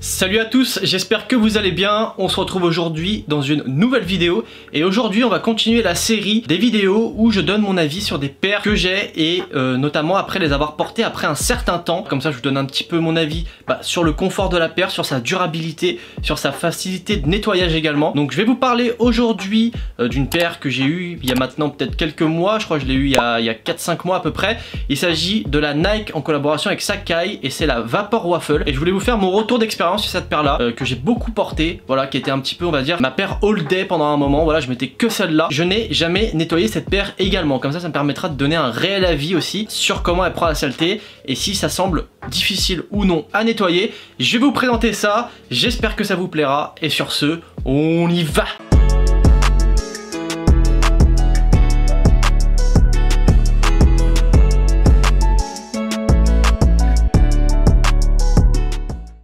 Salut à tous, j'espère que vous allez bien. On se retrouve aujourd'hui dans une nouvelle vidéo et aujourd'hui on va continuer la série des vidéos où je donne mon avis sur des paires que j'ai et euh, notamment après les avoir portées après un certain temps. Comme ça je vous donne un petit peu mon avis bah, sur le confort de la paire, sur sa durabilité, sur sa facilité de nettoyage également. Donc je vais vous parler aujourd'hui euh, d'une paire que j'ai eue il y a maintenant peut-être quelques mois, je crois que je l'ai eue il y a, a 4-5 mois à peu près. Il s'agit de la Nike en collaboration avec Sakai et c'est la Vapor Waffle et je voulais vous faire mon retour d'expérience sur cette paire là euh, que j'ai beaucoup porté voilà qui était un petit peu on va dire ma paire all day pendant un moment voilà je mettais que celle-là. Je n'ai jamais nettoyé cette paire également. Comme ça ça me permettra de donner un réel avis aussi sur comment elle prend la saleté et si ça semble difficile ou non à nettoyer. Je vais vous présenter ça. J'espère que ça vous plaira. Et sur ce on y va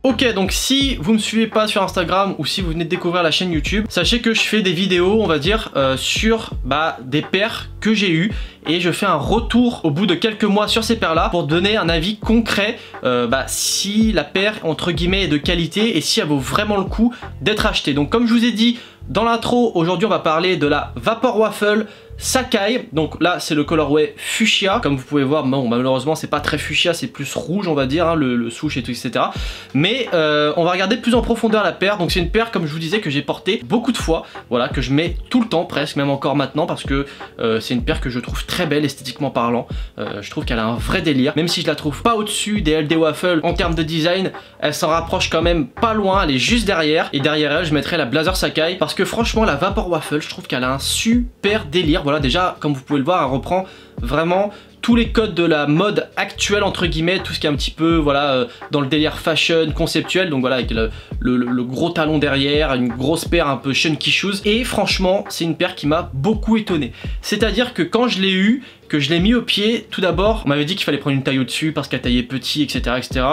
Ok donc si vous me suivez pas sur Instagram ou si vous venez de découvrir la chaîne YouTube, sachez que je fais des vidéos on va dire euh, sur bah, des paires que j'ai eues et je fais un retour au bout de quelques mois sur ces paires là pour donner un avis concret euh, bah, si la paire entre guillemets est de qualité et si elle vaut vraiment le coup d'être achetée. Donc comme je vous ai dit dans l'intro, aujourd'hui on va parler de la Vapor Waffle Sakai, donc là c'est le colorway fuchsia, comme vous pouvez voir, malheureusement c'est pas très fuchsia, c'est plus rouge on va dire, hein, le, souche et tout etc. Mais euh, on va regarder plus en profondeur la paire, donc c'est une paire comme je vous disais que j'ai portée beaucoup de fois, voilà, que je mets tout le temps presque, même encore maintenant, parce que euh, c'est une paire que je trouve très belle esthétiquement parlant, euh, je trouve qu'elle a un vrai délire, même si je la trouve pas au-dessus des LD Waffle en termes de design, elle s'en rapproche quand même pas loin, elle est juste derrière, et derrière elle je mettrai la Blazer Sakai, parce que franchement la Vapor Waffle, je trouve qu'elle a un super délire, voilà déjà comme vous pouvez le voir elle reprend vraiment tous les codes de la mode actuelle entre guillemets, tout ce qui est un petit peu voilà euh, dans le délire fashion, conceptuel, donc voilà avec le, gros talon derrière, une grosse paire un peu chunky shoes et franchement c'est une paire qui m'a beaucoup étonné. C'est-à-dire que quand je l'ai eu, que je l'ai mis au pied, tout d'abord on m'avait dit qu'il fallait prendre une taille au-dessus parce qu'elle taillait petit etc etc.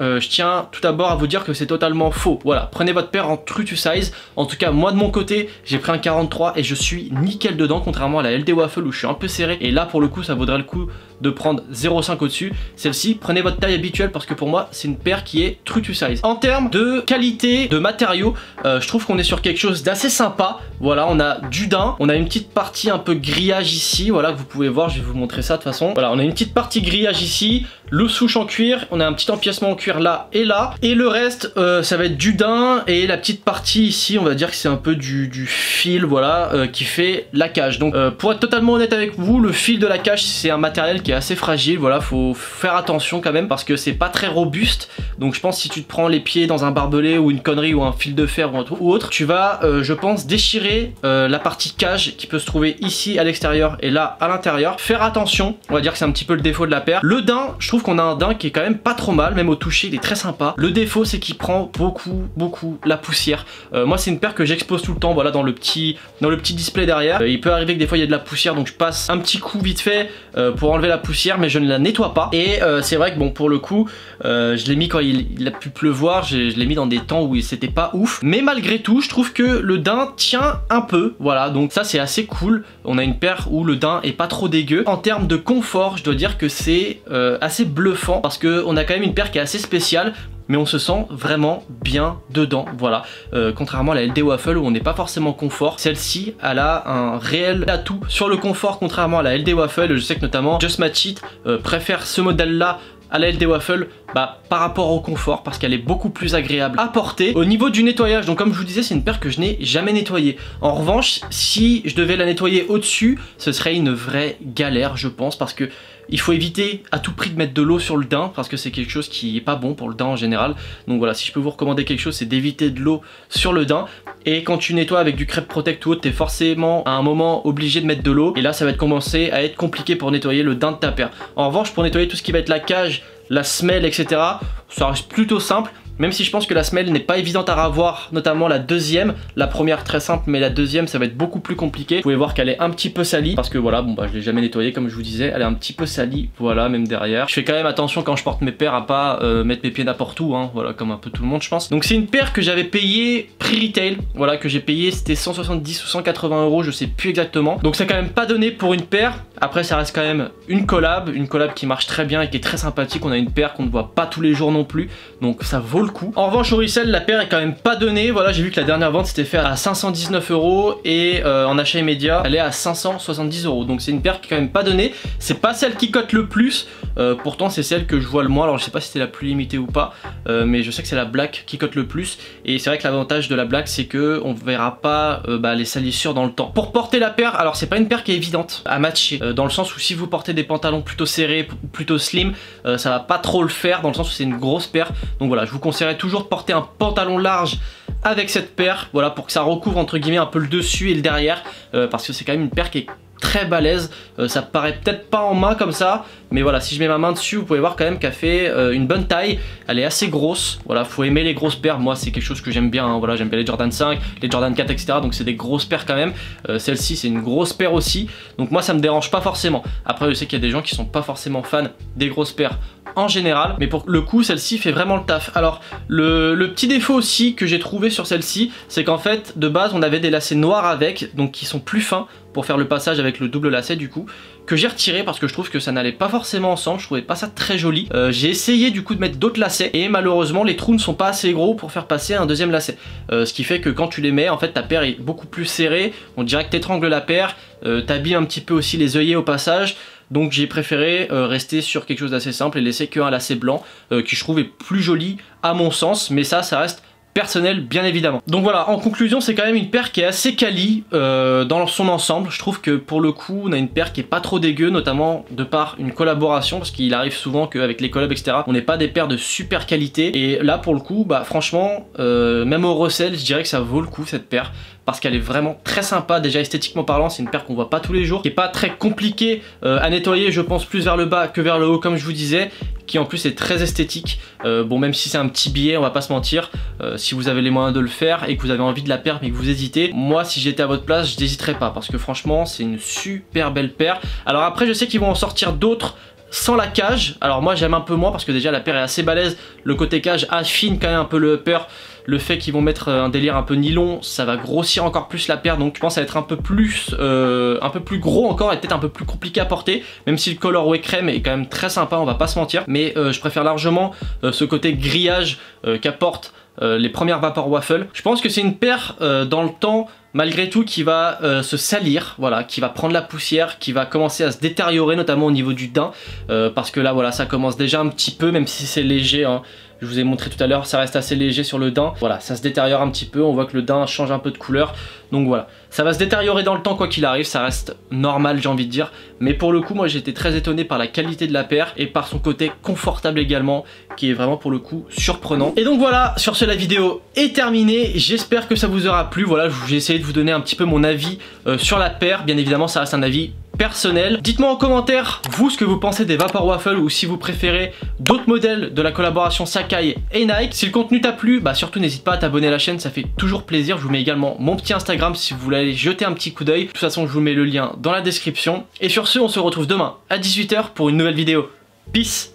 Euh, je tiens tout d'abord à vous dire que c'est totalement faux. Voilà, prenez votre paire en true to size. En tout cas, moi de mon côté, j'ai pris un 43 et je suis nickel dedans, contrairement à la LD Waffle où je suis un peu serré. Et là, pour le coup, ça vaudrait le coup de prendre 0,5 au-dessus. Celle-ci, prenez votre taille habituelle parce que pour moi, c'est une paire qui est true to size. En termes de qualité de matériaux, euh, je trouve qu'on est sur quelque chose d'assez sympa. Voilà, on a du daim, on a une petite partie un peu grillage ici. Voilà, que vous pouvez voir, je vais vous montrer ça de toute façon. Voilà, on a une petite partie grillage ici, le souche en cuir, on a un petit empiècement en cuir là et là. Et le reste, euh, ça va être du daim et la petite partie ici, on va dire que c'est un peu du, fil, voilà, euh, qui fait la cage. Donc pour être totalement honnête avec vous, le fil de la cage, c'est un matériel qui est assez fragile, voilà, faut faire attention quand même parce que c'est pas très robuste. Donc je pense si tu te prends les pieds dans un barbelé ou une connerie ou un fil de fer ou, autre, tu vas, je pense, déchirer la partie cage qui peut se trouver ici à l'extérieur et là à l'intérieur. Faire attention, on va dire que c'est un petit peu le défaut de la paire. Le daim, je trouve qu'on a un daim qui est quand même pas trop mal, même au toucher il est très sympa. Le défaut, c'est qu'il prend beaucoup, beaucoup la poussière. Euh, moi, c'est une paire que j'expose tout le temps, voilà, dans le petit, dans le petit display derrière. Euh, il peut arriver que des fois, il y a de la poussière, donc je passe un petit coup vite fait euh, pour enlever la poussière, mais je ne la nettoie pas. Et c'est vrai que, bon, pour le coup, je l'ai mis quand il, a pu pleuvoir, je, l'ai mis dans des temps où c'était pas ouf. Mais malgré tout, je trouve que le daim tient un peu, voilà, donc ça, c'est assez cool. On a une paire où le daim est pas trop dégueu. En termes de confort, je dois dire que c'est assez bluffant parce qu'on a quand même une paire qui est assez spéciale mais on se sent vraiment bien dedans, voilà. Euh, contrairement à la LD Waffle où on n'est pas forcément confort, celle-ci, elle a un réel atout sur le confort, contrairement à la LD Waffle. Je sais que notamment Just Match It euh, préfère ce modèle-là à la LD Waffle bah, par rapport au confort parce qu'elle est beaucoup plus agréable à porter. Au niveau du nettoyage, donc comme je vous disais, c'est une paire que je n'ai jamais nettoyée. En revanche, si je devais la nettoyer au-dessus, ce serait une vraie galère, je pense, parce que il faut éviter à tout prix de mettre de l'eau sur le daim parce que c'est quelque chose qui est pas bon pour le daim en général. Donc voilà, si je peux vous recommander quelque chose, c'est d'éviter de l'eau sur le daim. Et quand tu nettoies avec du crêpe protect ou autre, t'es forcément à un moment obligé de mettre de l'eau. Et là, ça va commencer à être compliqué pour nettoyer le daim de ta paire. En revanche, pour nettoyer tout ce qui va être la cage, la semelle, etc., ça reste plutôt simple. Même si je pense que la semelle n'est pas évidente à revoir, notamment la deuxième. La première très simple, mais la deuxième ça va être beaucoup plus compliqué. Vous pouvez voir qu'elle est un petit peu salie, parce que voilà, bon bah je l'ai jamais nettoyée comme je vous disais. Elle est un petit peu salie, voilà, même derrière. Je fais quand même attention quand je porte mes paires à pas euh, mettre mes pieds n'importe où, hein, voilà, comme un peu tout le monde je pense. Donc c'est une paire que j'avais payée prix retail, voilà, que j'ai payé, c'était 170 ou 180 euros, je sais plus exactement. Donc ça quand même pas donné pour une paire. Après ça reste quand même une collab, une collab qui marche très bien et qui est très sympathique. On a une paire qu'on ne voit pas tous les jours non plus, donc ça vaut En revanche au resell la paire est quand même pas donnée, voilà j'ai vu que la dernière vente c'était fait à 519 euros et euh, en achat immédiat elle est à 570 euros. Donc c'est une paire qui est quand même pas donnée, c'est pas celle qui cote le plus, euh, pourtant c'est celle que je vois le moins, alors je sais pas si c'était la plus limitée ou pas, euh, mais je sais que c'est la black qui cote le plus. Et c'est vrai que l'avantage de la black c'est que on verra pas bah, les salissures dans le temps. Pour porter la paire, alors c'est pas une paire qui est évidente à matcher, dans le sens où si vous portez des pantalons plutôt serrés, plutôt slim, ça va pas trop le faire dans le sens où c'est une grosse paire, donc voilà je vous conseillerais toujours de porter un pantalon large avec cette paire, voilà, pour que ça recouvre entre guillemets un peu le dessus et le derrière, euh, parce que c'est quand même une paire qui est très balèze, euh, ça paraît peut-être pas en main comme ça, mais voilà, si je mets ma main dessus, vous pouvez voir quand même qu'elle fait euh, une bonne taille, elle est assez grosse, voilà, faut aimer les grosses paires, moi c'est quelque chose que j'aime bien, hein. voilà, j'aime bien les Jordan 5, les Jordan 4, etc., donc c'est des grosses paires quand même, celle-ci c'est une grosse paire aussi, donc moi ça me dérange pas forcément, après je sais qu'il y a des gens qui sont pas forcément fans des grosses paires en général. Mais pour le coup, celle-ci fait vraiment le taf. Alors, le, petit défaut aussi que j'ai trouvé sur celle-ci, c'est qu'en fait, de base, on avait des lacets noirs avec, donc qui sont plus fins pour faire le passage avec le double lacet du coup que j'ai retiré parce que je trouve que ça n'allait pas forcément ensemble, je trouvais pas ça très joli. Euh, j'ai essayé du coup de mettre d'autres lacets et malheureusement les trous ne sont pas assez gros pour faire passer un deuxième lacet. Euh, ce qui fait que quand tu les mets, en fait ta paire est beaucoup plus serrée, on dirait que t'étrangles la paire, euh, t'habilles un petit peu aussi les œillets au passage, donc j'ai préféré euh, rester sur quelque chose d'assez simple et laisser qu'un lacet blanc euh, qui je trouve est plus joli à mon sens, mais ça, ça reste personnel bien évidemment. Donc voilà, en conclusion, c'est quand même une paire qui est assez quali euh, dans son ensemble. Je trouve que pour le coup, on a une paire qui est pas trop dégueu, notamment de par une collaboration, parce qu'il arrive souvent qu'avec les collabs, etc., on n'est pas des paires de super qualité. Et là, pour le coup, bah franchement, même au recel, je dirais que ça vaut le coup cette paire parce qu'elle est vraiment très sympa, déjà esthétiquement parlant, c'est une paire qu'on voit pas tous les jours, qui est pas très compliquée euh, à nettoyer, je pense plus vers le bas que vers le haut comme je vous disais, qui en plus est très esthétique, euh, bon même si c'est un petit billet, on va pas se mentir, euh, si vous avez les moyens de le faire et que vous avez envie de la paire mais que vous hésitez, moi si j'étais à votre place, je n'hésiterais pas, parce que franchement c'est une super belle paire. Alors après je sais qu'ils vont en sortir d'autres, sans la cage. Alors moi j'aime un peu moins parce que déjà la paire est assez balèze. Le côté cage affine quand même un peu le upper. Le fait qu'ils vont mettre euh, un délire un peu nylon, ça va grossir encore plus la paire, donc je pense à être un peu plus, euh, un peu plus gros encore et peut-être un peu plus compliqué à porter, même si le colorway crème est quand même très sympa, on va pas se mentir, mais euh, je préfère largement ce côté grillage qu'apporte les premières Vapor Waffle. Je pense que c'est une paire dans le temps malgré tout qui va se salir, voilà, qui va prendre la poussière, qui va commencer à se détériorer notamment au niveau du daim, parce que là voilà ça commence déjà un petit peu, même si c'est léger, hein, je vous ai montré tout à l'heure, ça reste assez léger sur le daim. Voilà, ça se détériore un petit peu, on voit que le daim change un peu de couleur. Donc voilà, ça va se détériorer dans le temps quoi qu'il arrive, ça reste normal j'ai envie de dire. Mais pour le coup, moi été très étonné par la qualité de la paire et par son côté confortable également, qui est vraiment pour le coup surprenant. Et donc voilà, sur ce la vidéo est terminée. J'espère que ça vous aura plu. Voilà, j'ai essayé vous donner un petit peu mon avis euh, sur la paire. Bien évidemment, ça reste un avis personnel. Dites-moi en commentaire, vous, ce que vous pensez des Vapor Waffle ou si vous préférez d'autres modèles de la collaboration Sakai et Nike. Si le contenu t'a plu, bah surtout n'hésite pas à t'abonner à la chaîne, ça fait toujours plaisir. Je vous mets également mon petit Instagram si vous voulez aller jeter un petit coup d'œil. De toute façon, je vous mets le lien dans la description. Et sur ce, on se retrouve demain à 18h pour une nouvelle vidéo. Peace